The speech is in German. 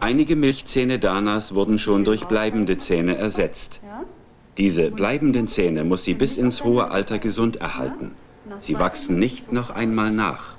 Einige Milchzähne Danas wurden schon durch bleibende Zähne ersetzt. Diese bleibenden Zähne muss sie bis ins hohe Alter gesund erhalten. Sie wachsen nicht noch einmal nach.